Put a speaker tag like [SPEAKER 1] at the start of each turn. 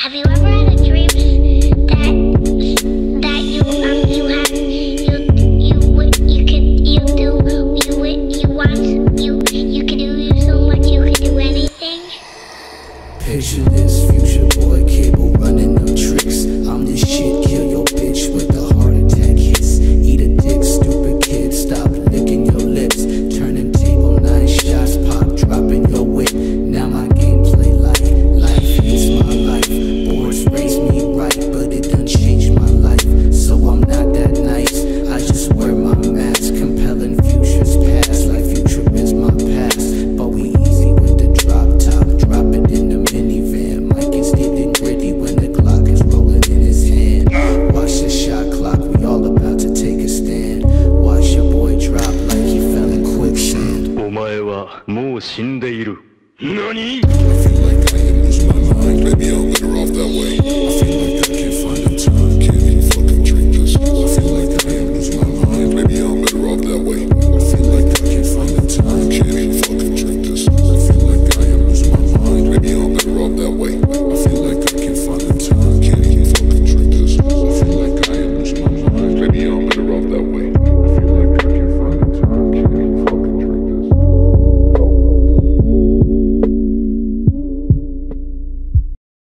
[SPEAKER 1] Have you ever had a dream that that you um you you you you could you do you you want you you could do so much you could do anything?
[SPEAKER 2] Picture this future boy cable running the tree.
[SPEAKER 3] もう死んでいる。何？